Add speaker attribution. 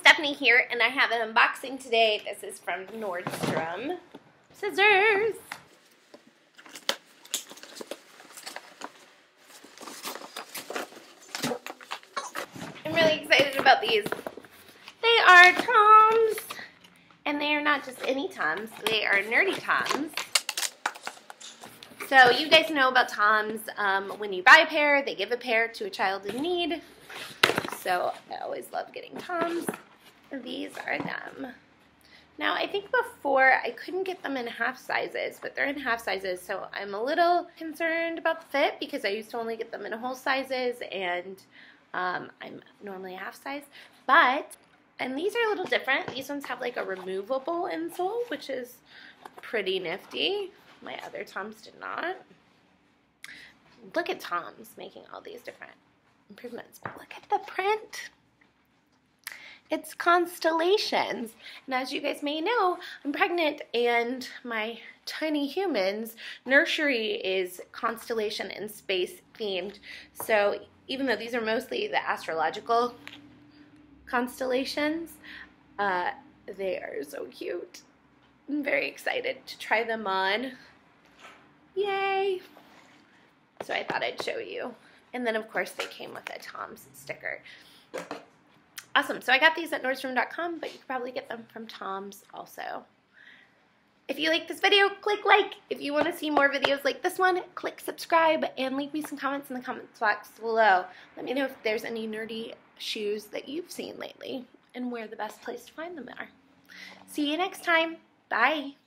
Speaker 1: Stephanie here, and I have an unboxing today. This is from Nordstrom. Scissors! I'm really excited about these. They are Toms, and they are not just any Toms, they are nerdy Toms. So you guys know about Toms. Um, when you buy a pair, they give a pair to a child in need. So I always love getting Toms. These are them. Now, I think before I couldn't get them in half sizes, but they're in half sizes, so I'm a little concerned about the fit because I used to only get them in whole sizes, and um, I'm normally a half size. But, and these are a little different. These ones have like a removable insole, which is pretty nifty. My other Toms did not. Look at Tom's making all these different improvements. But look at the print. It's constellations. And as you guys may know, I'm pregnant and my tiny humans nursery is constellation and space themed. So even though these are mostly the astrological constellations, uh, they are so cute. I'm very excited to try them on. Yay! So I thought I'd show you. And then, of course, they came with a Tom's sticker. Awesome. So I got these at Nordstrom.com, but you could probably get them from Tom's also. If you like this video, click like. If you want to see more videos like this one, click subscribe and leave me some comments in the comments box below. Let me know if there's any nerdy shoes that you've seen lately and where the best place to find them are. See you next time. Bye.